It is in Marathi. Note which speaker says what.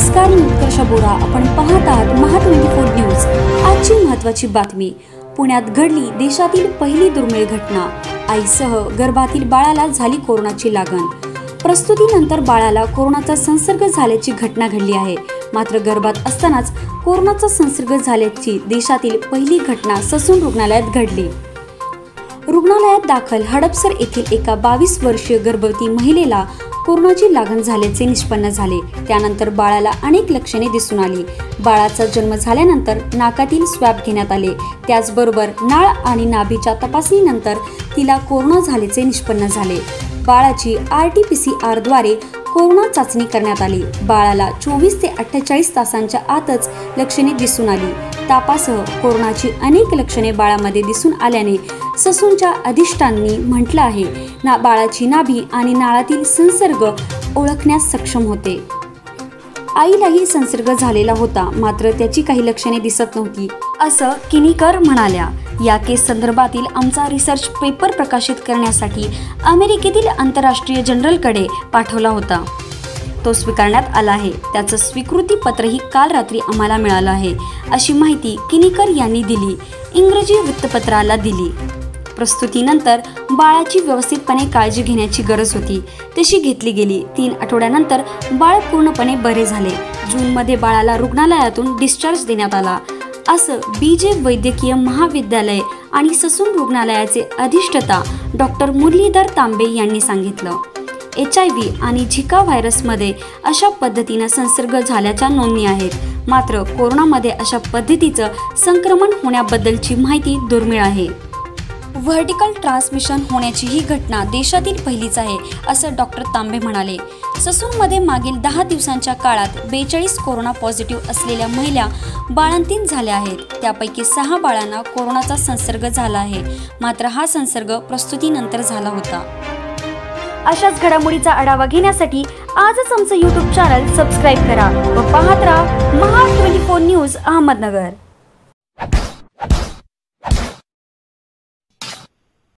Speaker 1: नमस्कार मी उत्कर्षा बोरा. आपण पाहत आहात महा ट्वेंटी फोर न्यूज. आजची महत्वाची बातमी. पुण्यात घडली देशातील पहिली दुर्मिळ घटना. आईसह गर्भातील बाळाला झाली कोरोनाची लागण. प्रस्तुतीनंतर बाळाला कोरोनाचा संसर्ग झाल्याची घटना घडली आहे. मात्र गर्भात असतानाच कोरोनाचा संसर्ग झाल्याची देशातील पहिली घटना ससून रुग्णालयात घडली. रुग्णालयात दाखल हडपसर येथील एका बावीस वर्षीय गर्भवती महिलेला कोरोनाची लागण झाल्याचे निष्पन्न झाले. त्यानंतर बाळाला अनेक लक्षणे दिसून आली. बाळाचा जन्म झाल्यानंतर नाकातील स्वॅब घेण्यात आले. त्याचबरोबर नाळ आणि नाभीच्या तपासणीनंतर तिला कोरोना झाल्याचे निष्पन्न झाले. बाळाची आर टी पी सी आरद्वारे कोरोना चाचणी करण्यात आली. बाळाला चोवीस ते अठ्ठेचाळीस तासांच्या आतच लक्षणे दिसून आली. तापासह कोरोनाची अनेक लक्षणे बाळामध्ये दिसून आल्याने ससूनच्या अधिष्ठांनी म्हटलं आहे ना बाळाची नाभी आणि नाळातील संसर्ग ओळखण्यास सक्षम होते. आईलाही संसर्ग झालेला होता मात्र त्याची काही लक्षणे दिसत नव्हती. असं किनीकर म्हणाल्या. या केस संदर्भातील आमचा रिसर्च पेपर प्रकाशित करण्यासाठी अमेरिकेतील आंतरराष्ट्रीय जनरलकडे पाठवला होता. तो स्वीकारण्यात आला आहे. त्याचं स्वीकृती पत्रही काल रात्री आम्हाला मिळालं आहे अशी माहिती किनीकर यांनी दिली. इंग्रजी वृत्तपत्राला दिली. प्रस्तुतीनंतर बाळाची व्यवस्थितपणे काळजी घेण्याची गरज होती. तशी घेतली गेली. तीन आठवड्यानंतर बाळ पूर्णपणे बरे झाले. जूनमध्ये बाळाला रुग्णालयातून डिस्चार्ज देण्यात आला. असं बी जे वैद्यकीय महाविद्यालय आणि ससून रुग्णालयाचे अधिष्ठता डॉक्टर मुरलीधर तांबे यांनी सांगितलं. एच आय व्ही आणि झिका व्हायरसमध्ये अशा पद्धतीनं संसर्ग झाल्याच्या नोंदी आहेत. मात्र कोरोनामध्ये अशा पद्धतीचं संक्रमण होण्याबद्दलची माहिती दुर्मिळ आहे. व्हर्टिकल ट्रान्समिशन होण्याची ही घटना देशातील पहिलीच आहे असं डॉक्टर तांबे म्हणाले. ससूनमध्ये मागील दहा दिवसांच्या काळात बेचाळीस कोरोना पॉझिटिव्ह असलेल्या महिला बाळंतीन झाल्या आहेत. त्यापैकी सहा बाळांना कोरोनाचा संसर्ग झाला आहे. मात्र हा संसर्ग प्रस्तुतीनंतर झाला होता. अशाच घडामोडीचा आढावा घेण्यासाठी आजच आमचं यूट्यूब चॅनल सबस्क्राईब करा व पाहत राहा Maha twenty four news Ahmednagar.